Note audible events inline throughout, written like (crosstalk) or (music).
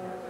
Thank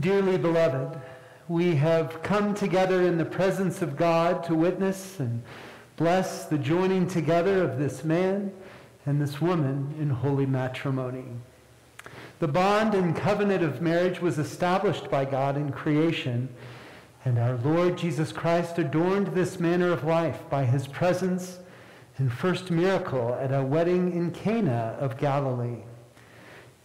Dearly beloved, we have come together in the presence of God to witness and bless the joining together of this man and this woman in holy matrimony. The bond and covenant of marriage was established by God in creation, and our Lord Jesus Christ adorned this manner of life by his presence and first miracle at a wedding in Cana of Galilee.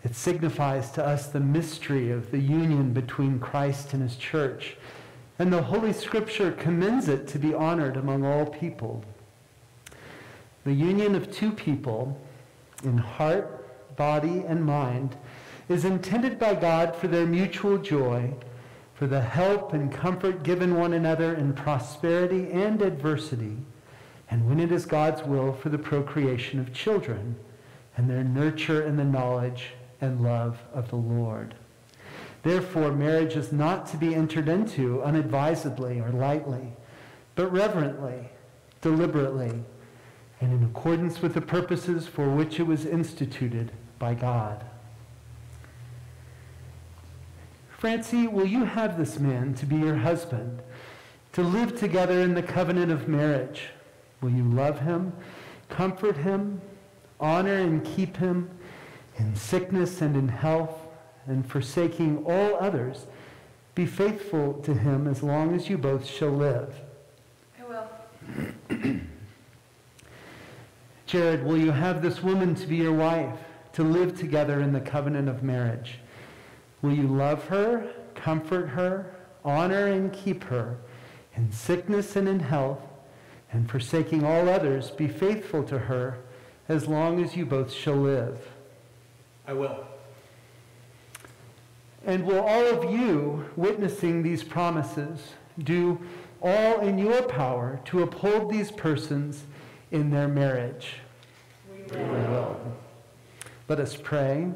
It signifies to us the mystery of the union between Christ and his church, and the Holy Scripture commends it to be honored among all people. The union of two people in heart, body, and mind is intended by God for their mutual joy, for the help and comfort given one another in prosperity and adversity, and when it is God's will for the procreation of children and their nurture in the knowledge and love of the Lord. Therefore, marriage is not to be entered into unadvisedly or lightly, but reverently, deliberately, and in accordance with the purposes for which it was instituted by God. Francie, will you have this man to be your husband, to live together in the covenant of marriage? Will you love him, comfort him, honor and keep him in sickness and in health, and forsaking all others, be faithful to him as long as you both shall live? I will. (clears throat) Jared, will you have this woman to be your wife, to live together in the covenant of marriage? Will you love her, comfort her, honor and keep her in sickness and in health, and forsaking all others, be faithful to her as long as you both shall live? I will. And will all of you, witnessing these promises, do all in your power to uphold these persons in their marriage? We will. We will. Let us pray.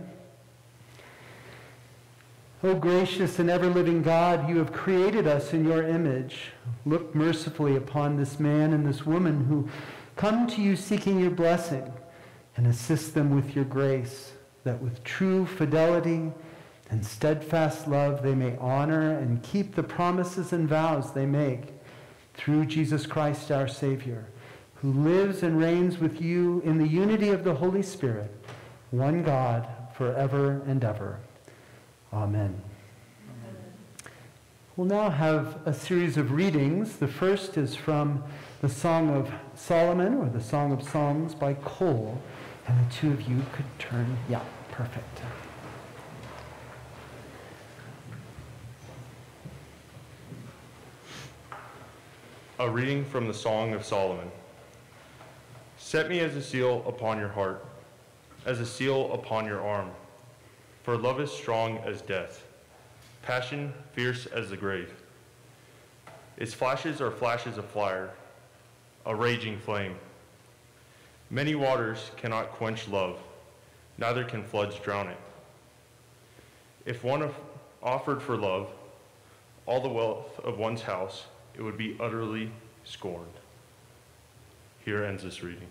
O gracious and ever living God, you have created us in your image. Look mercifully upon this man and this woman who come to you seeking your blessing and assist them with your grace, that with true fidelity and steadfast love they may honor and keep the promises and vows they make through Jesus Christ our Savior, who lives and reigns with you in the unity of the Holy Spirit, one God, forever and ever. Amen. We'll now have a series of readings. The first is from the Song of Solomon, or the Song of Songs by Cole. And the two of you could turn, yeah, perfect. A reading from the Song of Solomon. Set me as a seal upon your heart, as a seal upon your arm. For love is strong as death, passion fierce as the grave. Its flashes are flashes of fire, a raging flame. Many waters cannot quench love, neither can floods drown it. If one offered for love all the wealth of one's house, it would be utterly scorned. Here ends this reading.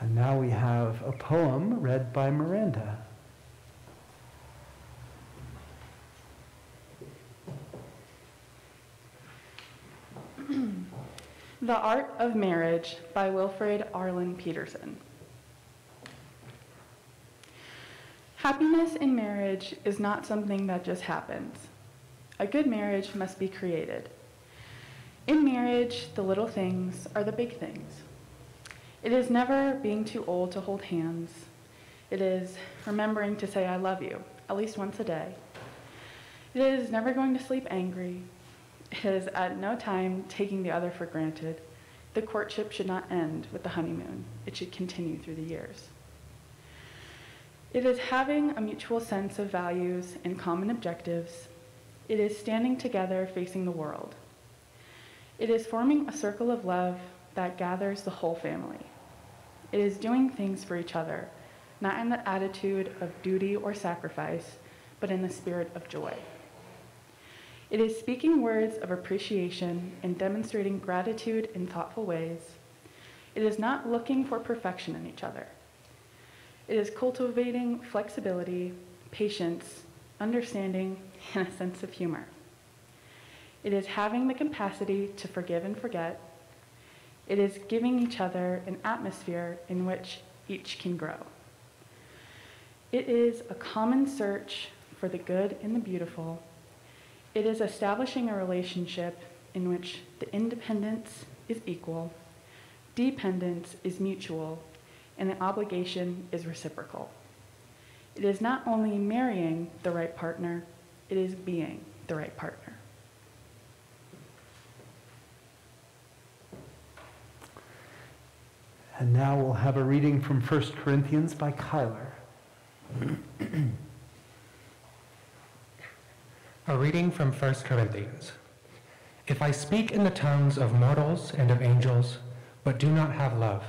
And now we have a poem read by Miranda. The Art of Marriage by Wilferd Arlan Peterson. Happiness in marriage is not something that just happens. A good marriage must be created. In marriage, the little things are the big things. It is never being too old to hold hands. It is remembering to say, I love you, at least once a day. It is never going to sleep angry. Is at no time taking the other for granted. The courtship should not end with the honeymoon, it should continue through the years. It is having a mutual sense of values and common objectives. It is standing together facing the world. It is forming a circle of love that gathers the whole family. It is doing things for each other, not in the attitude of duty or sacrifice, but in the spirit of joy. It is speaking words of appreciation and demonstrating gratitude in thoughtful ways. It is not looking for perfection in each other. It is cultivating flexibility, patience, understanding, (laughs) and a sense of humor. It is having the capacity to forgive and forget. It is giving each other an atmosphere in which each can grow. It is a common search for the good and the beautiful. It is establishing a relationship in which the independence is equal, dependence is mutual, and the obligation is reciprocal. It is not only marrying the right partner, it is being the right partner. And now we'll have a reading from 1 Corinthians by Kyler. (clears throat) A reading from 1 Corinthians. If I speak in the tongues of mortals and of angels, but do not have love,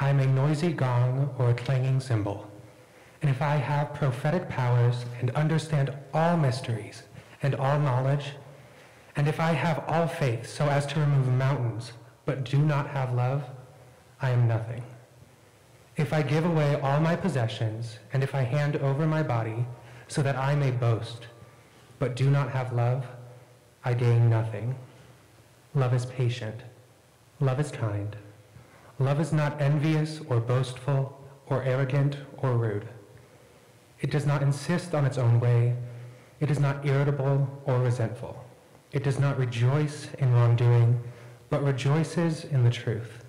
I am a noisy gong or a clanging cymbal. And if I have prophetic powers and understand all mysteries and all knowledge, and if I have all faith so as to remove mountains, but do not have love, I am nothing. If I give away all my possessions, and if I hand over my body so that I may boast, but do not have love, I gain nothing. Love is patient. Love is kind. Love is not envious or boastful or arrogant or rude. It does not insist on its own way. It is not irritable or resentful. It does not rejoice in wrongdoing, but rejoices in the truth.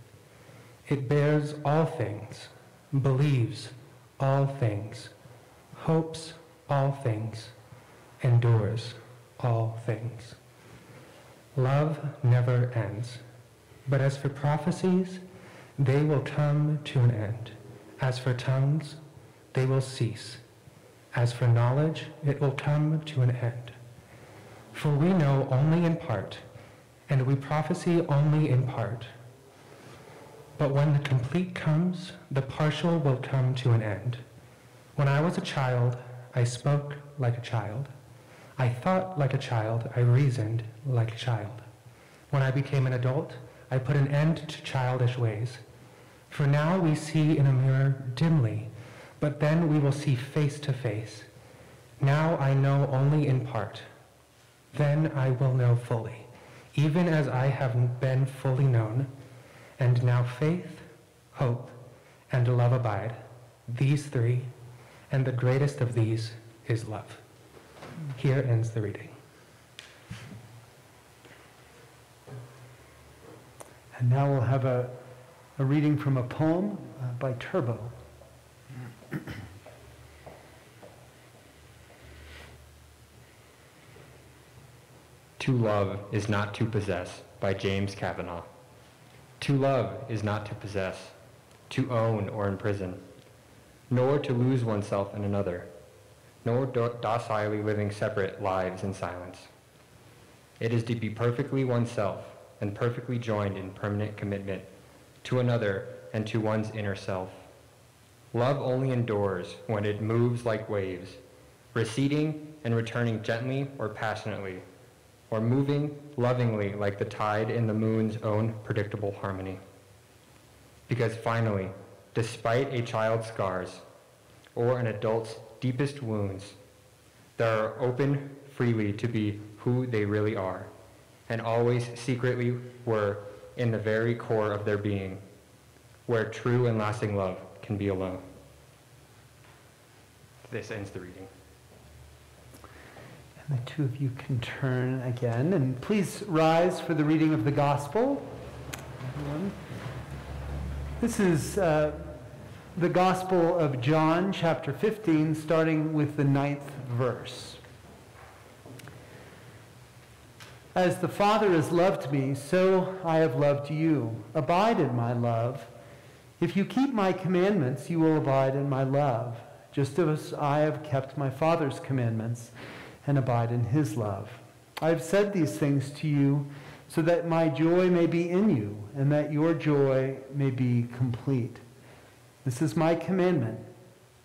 It bears all things, believes all things, hopes all things, endures all things. Love never ends. But as for prophecies, they will come to an end. As for tongues, they will cease. As for knowledge, it will come to an end. For we know only in part, and we prophesy only in part. But when the complete comes, the partial will come to an end. When I was a child, I spoke like a child. I thought like a child, I reasoned like a child. When I became an adult, I put an end to childish ways. For now we see in a mirror dimly, but then we will see face to face. Now I know only in part. Then I will know fully, even as I have been fully known. And now faith, hope, and love abide, these three, and the greatest of these is love. Here ends the reading. And now we'll have a, a reading from a poem uh, by Turbo. To love is not to possess by James Kavanaugh. To love is not to possess, to own or imprison, nor to lose oneself in another, nor do- docilely living separate lives in silence. It is to be perfectly oneself and perfectly joined in permanent commitment to another and to one's inner self. Love only endures when it moves like waves, receding and returning gently or passionately, or moving lovingly like the tide in the moon's own predictable harmony. Because finally, despite a child's scars or an adult's deepest wounds, that are open freely to be who they really are, and always secretly were in the very core of their being, where true and lasting love can be alone. This ends the reading. And the two of you can turn again, and please rise for the reading of the gospel. This is uh, the Gospel of John, chapter 15, starting with the ninth verse. As the Father has loved me, so I have loved you. Abide in my love. If you keep my commandments, you will abide in my love, just as I have kept my Father's commandments and abide in his love. I have said these things to you so that my joy may be in you and that your joy may be complete. This is my commandment,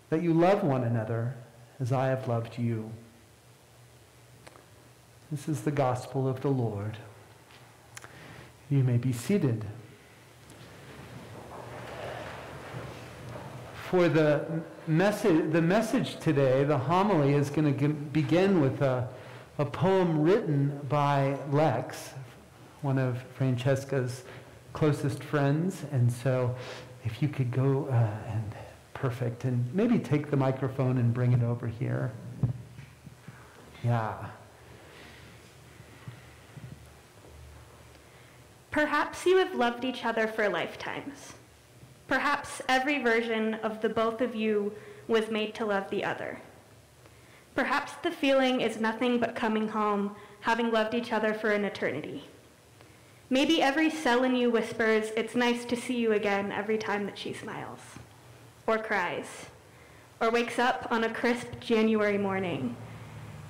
that you love one another as I have loved you. This is the gospel of the Lord. You may be seated. For the message, the message today, the homily is going to begin with a, a poem written by Lex, one of Francesca's closest friends. And so if you could go uh, and perfect, and maybe take the microphone and bring it over here. Yeah. Perhaps you have loved each other for lifetimes. Perhaps every version of the both of you was made to love the other. Perhaps the feeling is nothing but coming home, having loved each other for an eternity. Maybe every cell in you whispers, it's nice to see you again every time that she smiles, or cries, or wakes up on a crisp January morning.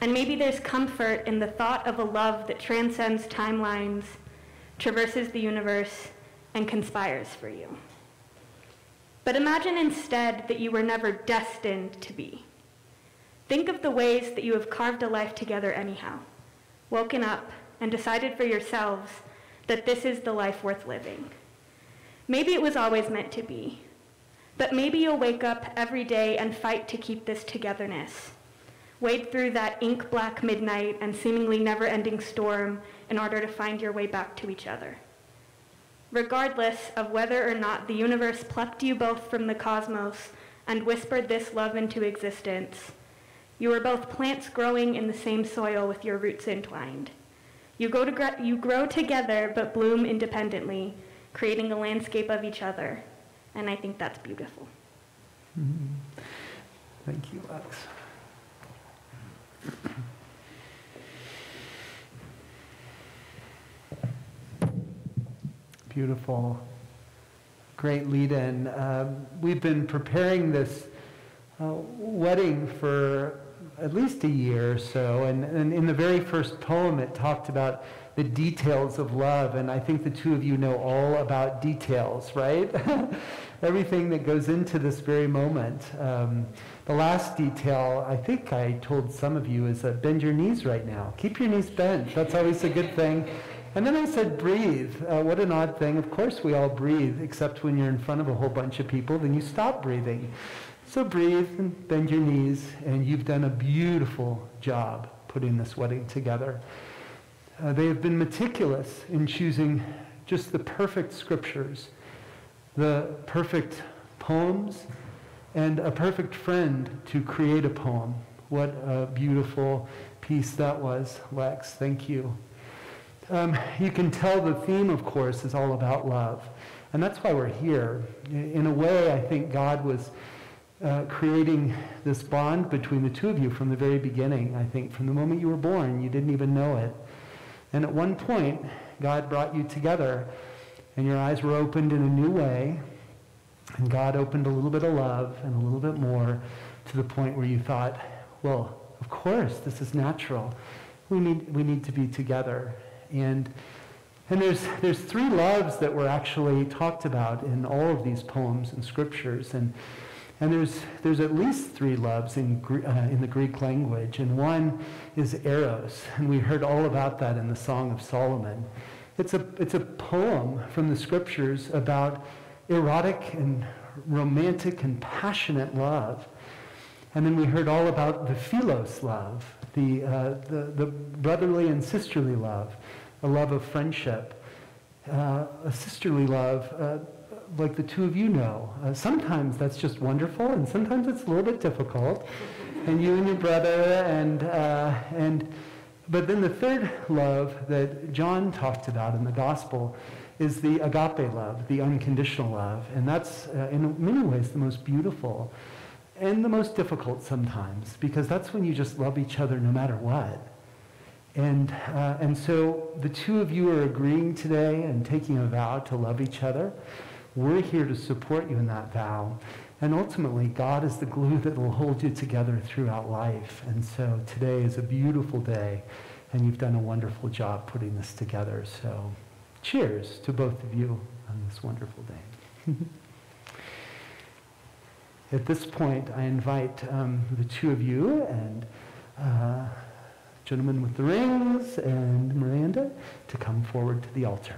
And maybe there's comfort in the thought of a love that transcends timelines traverses the universe, and conspires for you. But imagine instead that you were never destined to be. Think of the ways that you have carved a life together anyhow, woken up and decided for yourselves that this is the life worth living. Maybe it was always meant to be, but maybe you'll wake up every day and fight to keep this togetherness. Wade through that ink black midnight and seemingly never ending storm in order to find your way back to each other. Regardless of whether or not the universe plucked you both from the cosmos and whispered this love into existence, you are both plants growing in the same soil with your roots entwined. You, go to you grow together but bloom independently, creating a landscape of each other. And I think that's beautiful. Mm-hmm. Thank you, Lex. Beautiful. Great lead in. Uh, we've been preparing this uh, wedding for at least a year or so, and, and in the very first poem, it talked about the details of love, and I think the two of you know all about details, right? (laughs) Everything that goes into this very moment. Um, the last detail, I think I told some of you, is uh, bend your knees right now. Keep your knees bent. That's always a good thing. And then I said, breathe. Uh, what an odd thing. Of course, we all breathe, except when you're in front of a whole bunch of people, then you stop breathing. So breathe and bend your knees, and you've done a beautiful job putting this wedding together. Uh, they have been meticulous in choosing just the perfect scriptures, the perfect poems, and a perfect friend to create a poem. What a beautiful piece that was, Lex. Thank you. Um, you can tell the theme, of course, is all about love. And that's why we're here. In a way, I think God was uh, creating this bond between the two of you from the very beginning. I think from the moment you were born, you didn't even know it. And at one point, God brought you together, and your eyes were opened in a new way, and God opened a little bit of love and a little bit more to the point where you thought, well, of course, this is natural. We need, we need to be together. And, and there's, there's three loves that were actually talked about in all of these poems and scriptures. And, And there's, there's at least three loves in, uh, in the Greek language, and one is eros, and we heard all about that in the Song of Solomon. It's a, it's a poem from the scriptures about erotic and romantic and passionate love. And then we heard all about the philos love, the, uh, the, the brotherly and sisterly love, a love of friendship, uh, a sisterly love uh, like the two of you know. Uh, sometimes that's just wonderful, and sometimes it's a little bit difficult. And you and your brother, and, uh, and, but then the third love that John talked about in the gospel is the agape love, the unconditional love. And that's, uh, in many ways, the most beautiful and the most difficult sometimes, because that's when you just love each other no matter what. And, uh, and so the two of you are agreeing today and taking a vow to love each other. We're here to support you in that vow. And ultimately, God is the glue that will hold you together throughout life. And so today is a beautiful day, and you've done a wonderful job putting this together. So cheers to both of you on this wonderful day. (laughs) At this point, I invite um, the two of you and uh, gentleman with the rings and Miranda to come forward to the altar.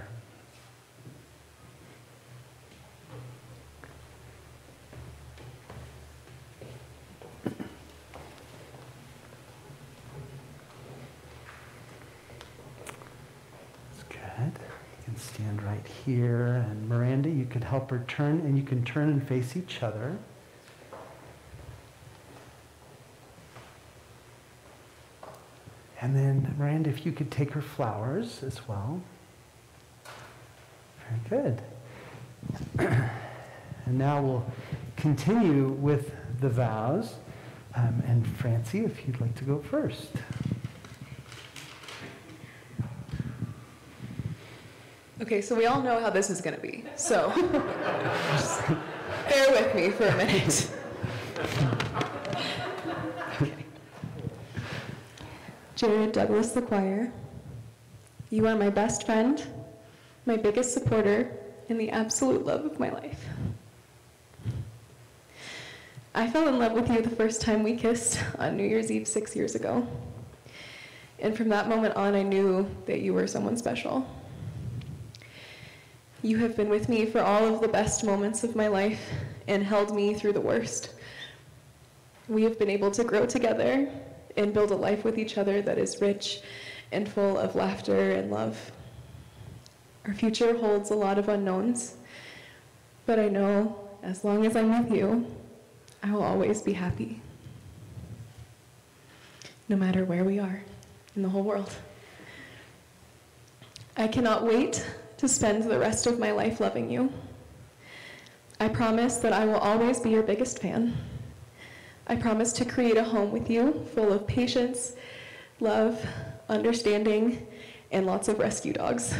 That's good. You can stand right here, and Miranda, you could help her turn, and you can turn and face each other. And then, Miranda, if you could take her flowers as well. Very good. (clears throat) and now we'll continue with the vows. Um, and Francie, if you'd like to go first. Okay, so we all know how this is going to be. So just (laughs) bear with me for a minute. (laughs) Jared Douglas, Leuquire, you are my best friend, my biggest supporter, and the absolute love of my life. I fell in love with you the first time we kissed on New Year's Eve six years ago. And from that moment on, I knew that you were someone special. You have been with me for all of the best moments of my life and held me through the worst. We have been able to grow together and build a life with each other that is rich and full of laughter and love. Our future holds a lot of unknowns, but I know as long as I'm with you, I will always be happy. No matter where we are in the whole world. I cannot wait to spend the rest of my life loving you. I promise that I will always be your biggest fan. I promise to create a home with you full of patience, love, understanding, and lots of rescue dogs.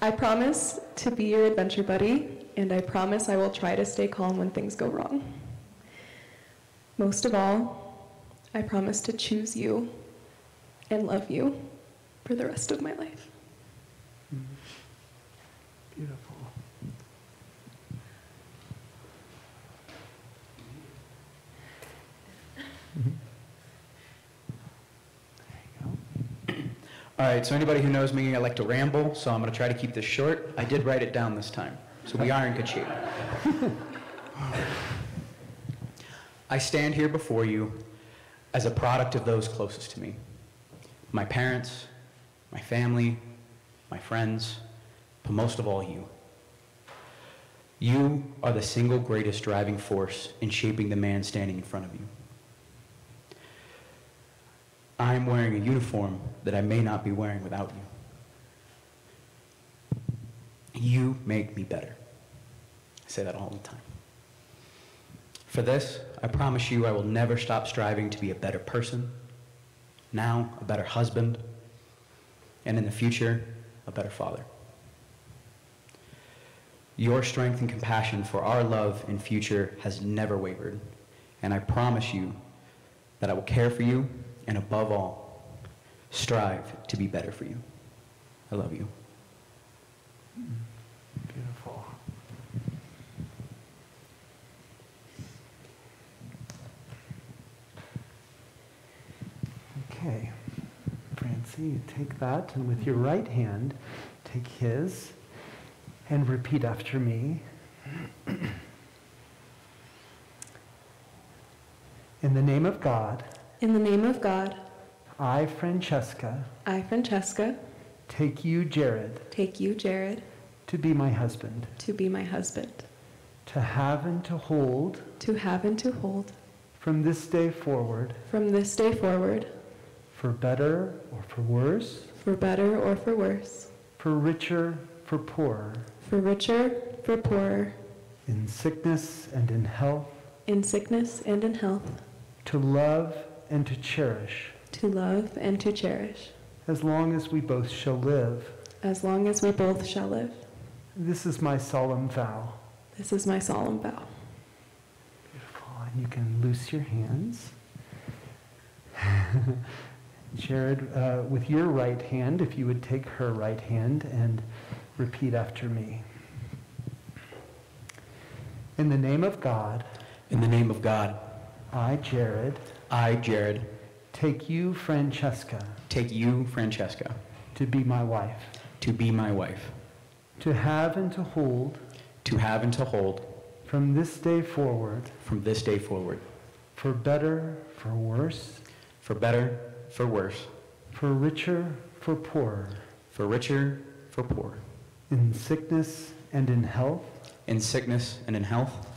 I promise to be your adventure buddy, and I promise I will try to stay calm when things go wrong. Most of all, I promise to choose you and love you for the rest of my life. Beautiful. All right, so anybody who knows me, I like to ramble, so I'm going to try to keep this short. I did write it down this time, so we are in good shape. I stand here before you as a product of those closest to me my parents, my family, my friends, but most of all, you. You are the single greatest driving force in shaping the man standing in front of you. I am wearing a uniform that I may not be wearing without you. You make me better. I say that all the time. For this, I promise you I will never stop striving to be a better person, now a better husband, and in the future, a better father. Your strength and compassion for our love and future has never wavered. And I promise you that I will care for you and above all, strive to be better for you. I love you. Beautiful. Okay. Francie, take that and with your right hand, take his and repeat after me. In the name of God, In the name of God, I, Francesca, I, Francesca, take you, Jared, take you, Jared, to be my husband, to be my husband, to have and to hold to have and to hold from this day forward, from this day forward, for better or for worse, for better or for worse, for richer, for poorer, for richer, for poorer, in sickness and in health, in sickness and in health, to love and to cherish, to love and to cherish, as long as we both shall live. as long as we both shall live. This is my solemn vow. This is my solemn vow. Beautiful. And you can loose your hands. (laughs) Jared, uh, with your right hand, if you would take her right hand and repeat after me. In the name of God, In the name of God, I, Jared, I, Jared, take you, Francesca, take you, Francesca, to be my wife, to be my wife, to have and to hold to have and to hold from this day forward, from this day forward, for better, for worse, for better, for worse, for richer, for poorer, for richer, for poor, in sickness and in health, in sickness and in health,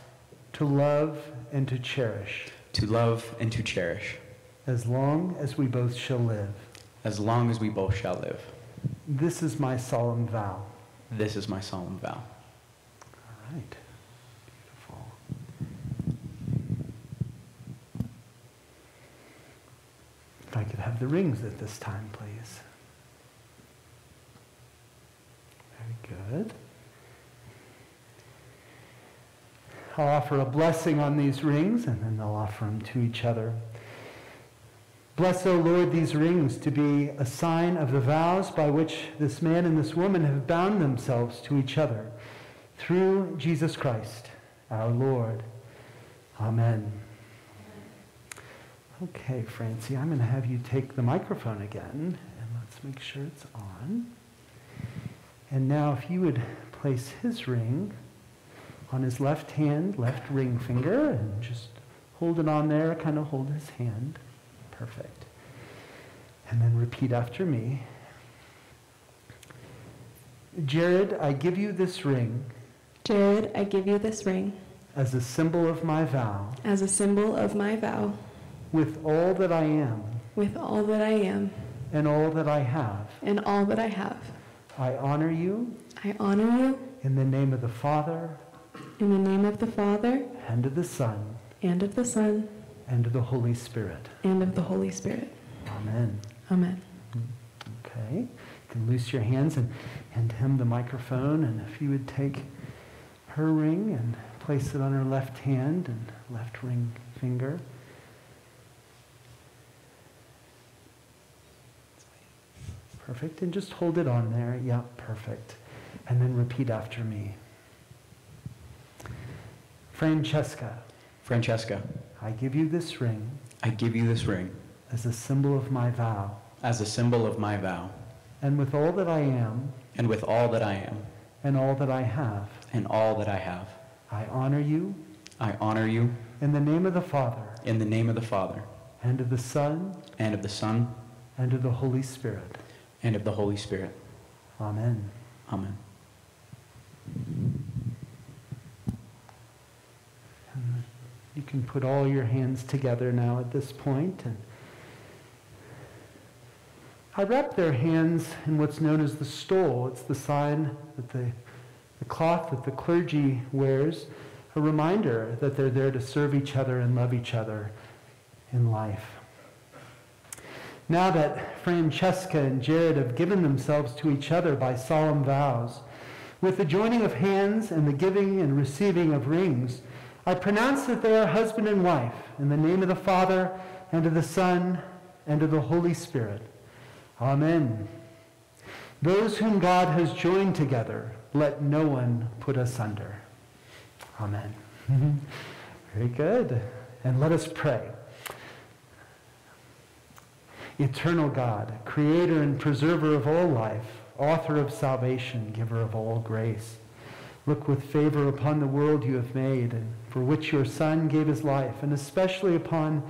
to love and to cherish, to love and to cherish, as long as we both shall live. as long as we both shall live. This is my solemn vow. This is my solemn vow. All right. Beautiful. If I could have the rings at this time, please. Very good. I'll offer a blessing on these rings, and then they'll offer them to each other. Bless, O Lord, these rings to be a sign of the vows by which this man and this woman have bound themselves to each other through Jesus Christ, our Lord. Amen. Okay, Francie, I'm going to have you take the microphone again, and let's make sure it's on. And now, if you would place his ring on his left hand, left ring finger, and just hold it on there, kind of hold his hand. Perfect. And then repeat after me. Jared, I give you this ring Jared, I give you this ring as a symbol of my vow, as a symbol of my vow, with all that I am with all that I am and all that I have. and all that I have. I honor you I honor you in the name of the Father, in the name of the Father, and of the Son, and of the Son, and of the Holy Spirit. and of the Holy Spirit. Amen. Amen. Okay. You can loose your hands and hand him the microphone, and if you would take her ring and place it on her left hand and left ring finger. Perfect. And just hold it on there. Yeah, perfect. And then repeat after me. Francesca, Francesca, I give you this ring I give you this ring as a symbol of my vow. as a symbol of my vow, And with all that I am and with all that I am and all that I have, and all that I have, I honor you I honor you in the name of the Father, in the name of the Father, and of the Son, and of the Son, and of the Holy Spirit. And of the Holy Spirit. Amen. Amen. You can put all your hands together now at this point, and I wrap their hands in what's known as the stole. It's the sign that the, the cloth that the clergy wears, a reminder that they're there to serve each other and love each other in life. Now that Francesca and Jared have given themselves to each other by solemn vows, with the joining of hands and the giving and receiving of rings, I pronounce that they are husband and wife in the name of the Father and of the Son and of the Holy Spirit. Amen. Those whom God has joined together, let no one put asunder. Amen. (laughs) Very good. And let us pray. Eternal God, creator and preserver of all life, author of salvation, giver of all grace. Look with favor upon the world you have made, and for which your Son gave his life, and especially upon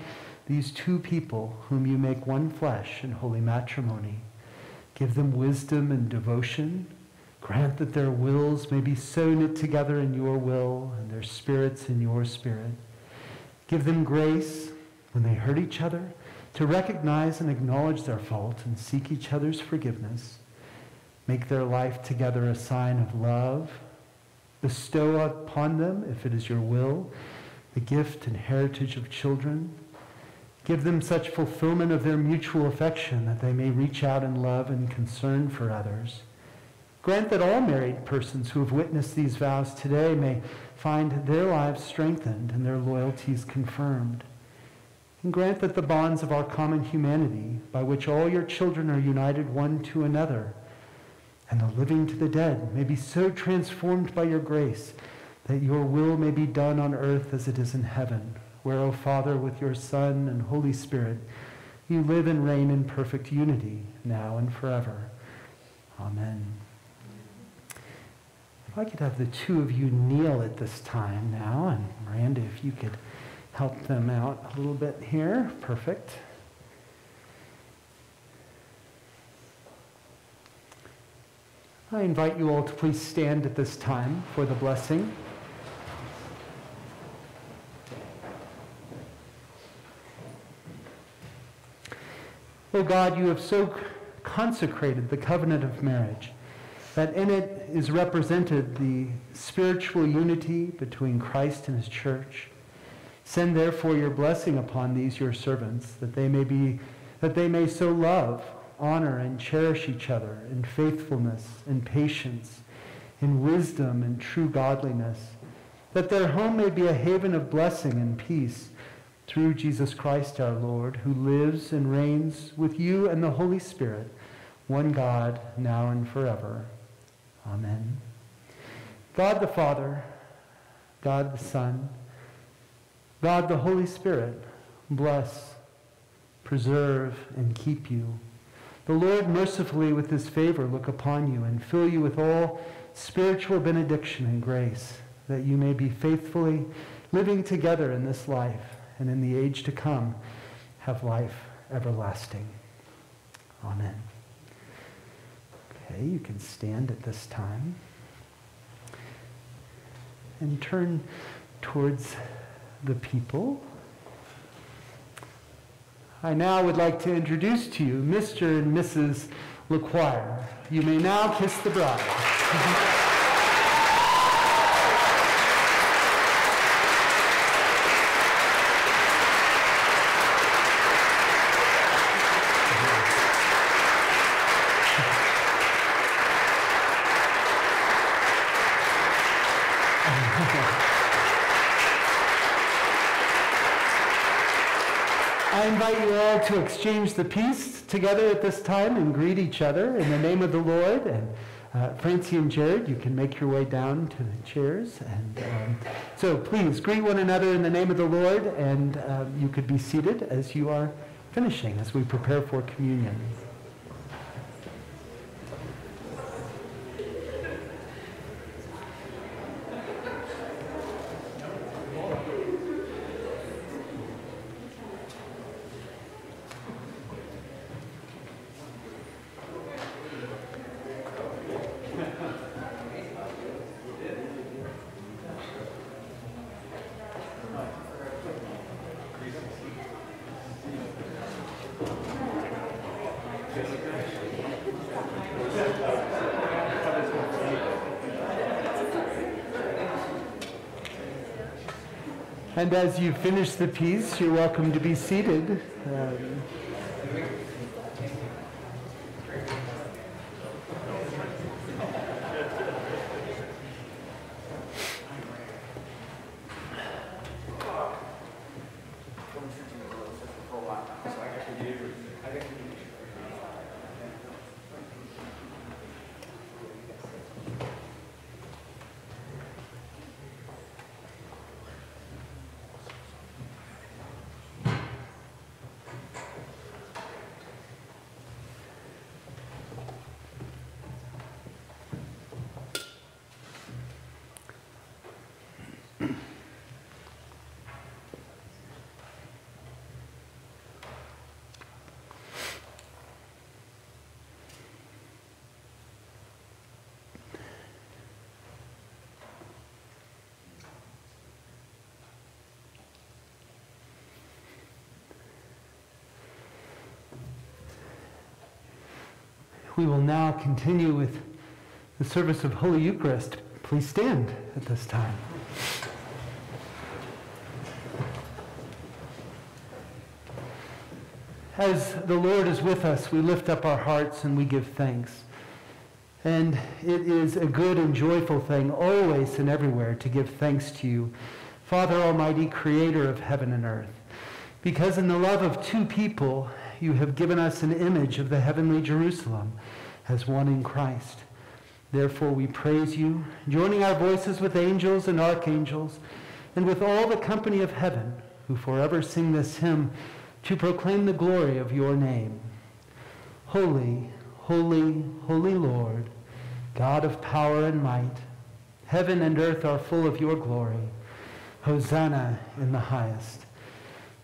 these two people whom you make one flesh in holy matrimony. Give them wisdom and devotion. Grant that their wills may be so knit together in your will, and their spirits in your spirit. Give them grace when they hurt each other to recognize and acknowledge their fault and seek each other's forgiveness. Make their life together a sign of love. Bestow upon them, if it is your will, the gift and heritage of children. Give them such fulfillment of their mutual affection that they may reach out in love and concern for others. Grant that all married persons who have witnessed these vows today may find their lives strengthened and their loyalties confirmed. And grant that the bonds of our common humanity, by which all your children are united one to another, and the living to the dead, may be so transformed by your grace that your will may be done on earth as it is in heaven, where, O Father, with your Son and Holy Spirit, you live and reign in perfect unity, now and forever. Amen. If I could have the two of you kneel at this time now, and Miranda, if you could help them out a little bit here. Perfect. I invite you all to please stand at this time for the blessing. O oh God, you have so consecrated the covenant of marriage that in it is represented the spiritual unity between Christ and his church Send therefore your blessing upon these your servants, that they may be that they may so love, honor, and cherish each other in faithfulness and patience, in wisdom and true godliness, that their home may be a haven of blessing and peace through Jesus Christ our Lord, who lives and reigns with you and the Holy Spirit, one God, now and forever. Amen. God the Father, God the Son, God the Holy Spirit, bless, preserve, and keep you. The Lord mercifully with his favor look upon you and fill you with all spiritual benediction and grace, that you may be faithfully living together in this life and in the age to come have life everlasting. Amen. Okay, you can stand at this time and turn towards the people. I now would like to introduce to you Mr. and Mrs. Leuquire. You may now kiss the bride. (laughs) to exchange the peace together at this time and greet each other in the name of the Lord. And uh, Francie and Jared, you can make your way down to the chairs. And um, so please greet one another in the name of the Lord, and um, you could be seated as you are finishing, as we prepare for communion. And as you finish the piece, you're welcome to be seated. Um, we will now continue with the service of Holy Eucharist. Please stand at this time. As the Lord is with us, we lift up our hearts and we give thanks. And it is a good and joyful thing always and everywhere to give thanks to you, Father Almighty, creator of heaven and earth. Because in the love of two people, you have given us an image of the heavenly Jerusalem as one in Christ. Therefore, we praise you, joining our voices with angels and archangels, and with all the company of heaven, who forever sing this hymn to proclaim the glory of your name. Holy, holy, holy Lord, God of power and might, heaven and earth are full of your glory. Hosanna in the highest.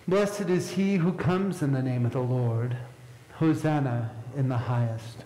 Blessed is he who comes in the name of the Lord. Hosanna in the highest.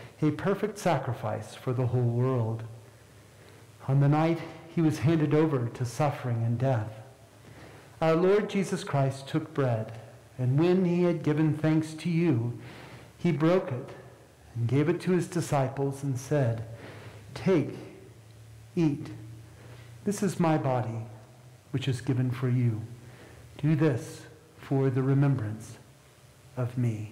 a perfect sacrifice for the whole world. On the night he was handed over to suffering and death, our Lord Jesus Christ took bread, and when he had given thanks to you, he broke it and gave it to his disciples and said, Take, eat. This is my body, which is given for you. Do this for the remembrance of me.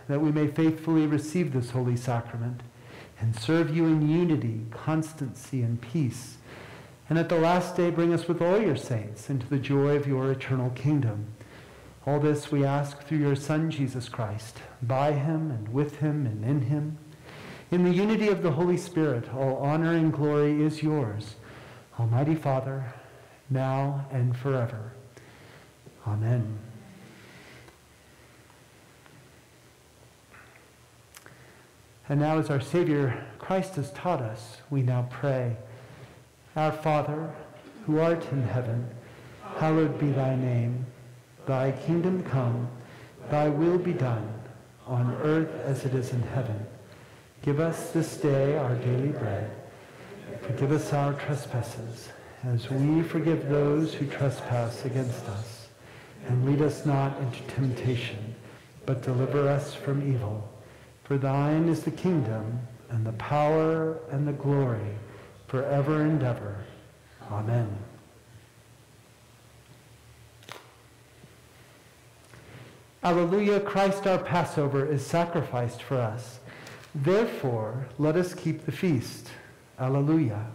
that we may faithfully receive this holy sacrament and serve you in unity, constancy, and peace. And at the last day, bring us with all your saints into the joy of your eternal kingdom. All this we ask through your Son, Jesus Christ, by him and with him and in him. In the unity of the Holy Spirit, all honor and glory is yours, Almighty Father, now and forever. Amen. And now, as our Savior Christ has taught us, we now pray Our Father, who art in heaven, hallowed be thy name. Thy kingdom come, thy will be done, on earth as it is in heaven. Give us this day our daily bread. Forgive us our trespasses, as we forgive those who trespass against us. And lead us not into temptation, but deliver us from evil. For thine is the kingdom and the power and the glory forever and ever. Amen. Alleluia, Christ our Passover is sacrificed for us. Therefore, let us keep the feast. Alleluia.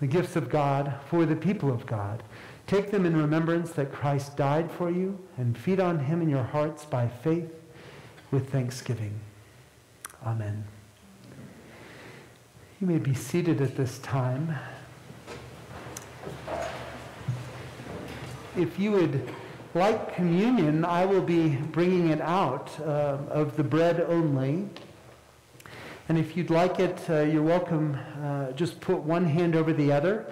The gifts of God for the people of God. Take them in remembrance that Christ died for you and feed on him in your hearts by faith with thanksgiving. Amen. You may be seated at this time. If you would like communion, I will be bringing it out uh, of the bread only. And if you'd like it, uh, you're welcome. Uh, just put one hand over the other.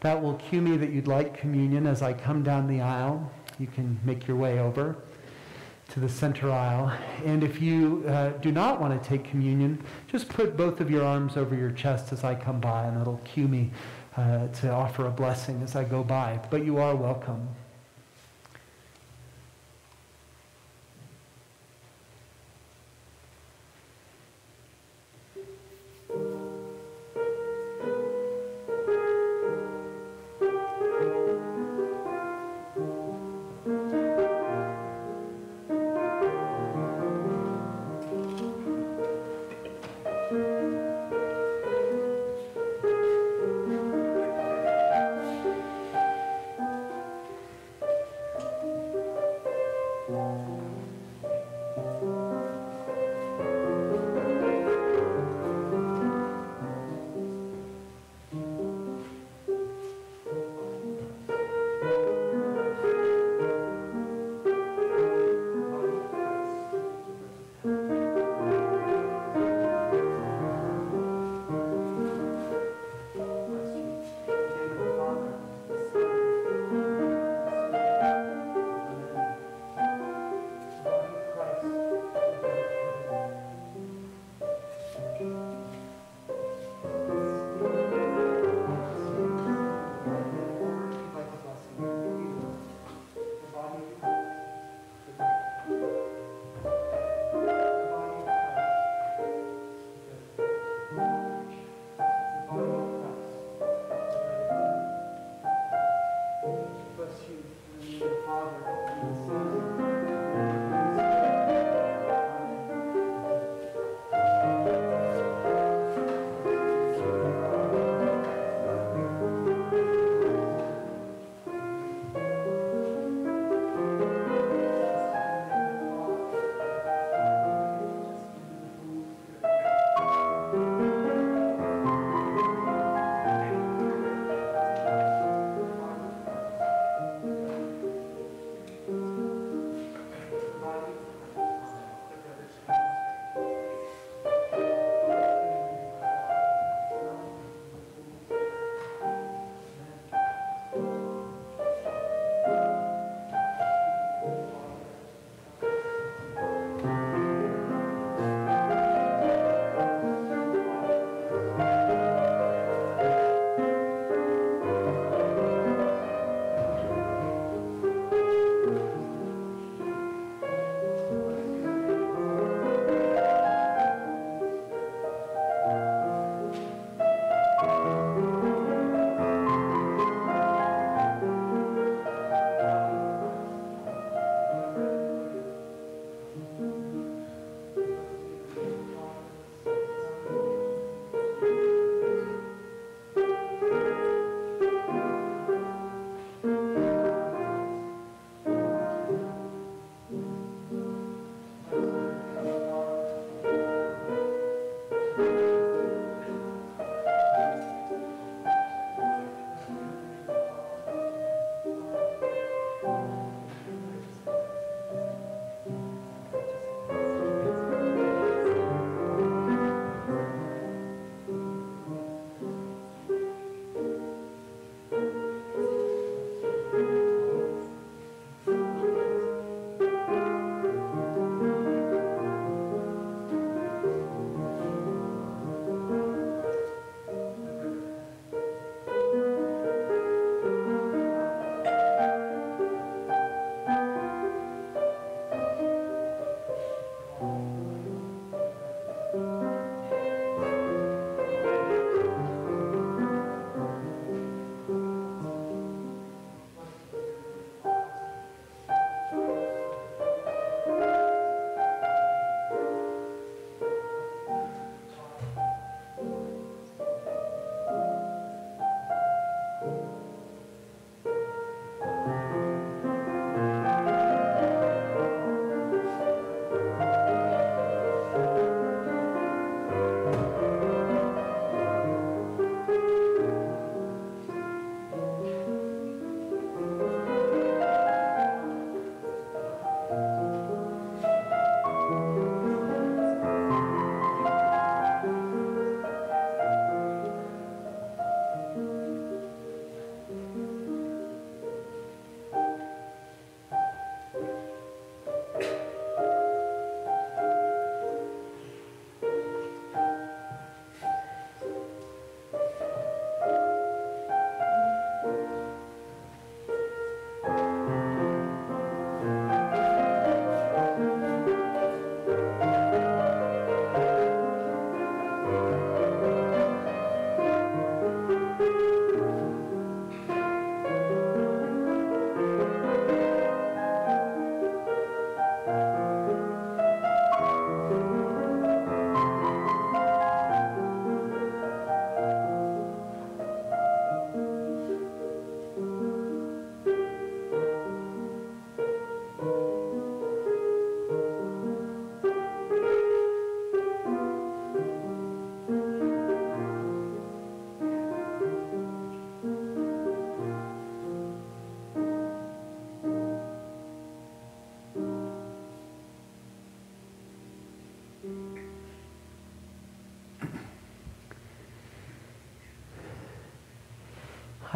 That will cue me that you'd like communion as I come down the aisle. You can make your way over. To the center aisle. And if you uh, do not want to take communion, just put both of your arms over your chest as I come by, and it'll cue me uh, to offer a blessing as I go by. But you are welcome.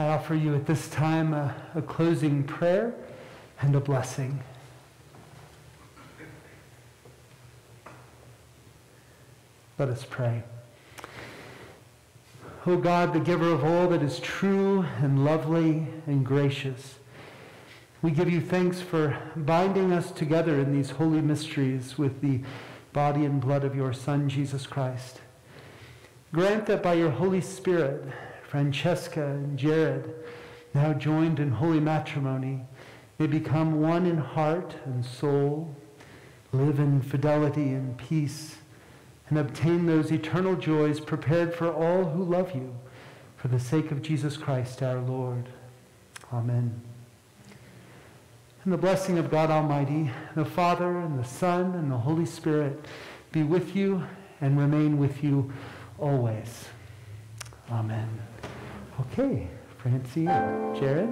I offer you at this time a, a closing prayer and a blessing. Let us pray. O God, the giver of all that is true and lovely and gracious, we give you thanks for binding us together in these holy mysteries with the body and blood of your Son, Jesus Christ. Grant that by your Holy Spirit, Francesca and Jared, now joined in holy matrimony, may become one in heart and soul, live in fidelity and peace, and obtain those eternal joys prepared for all who love you, for the sake of Jesus Christ our Lord. Amen. And the blessing of God Almighty, the Father, and the Son, and the Holy Spirit be with you and remain with you always. Amen. Okay, Francie, Jared.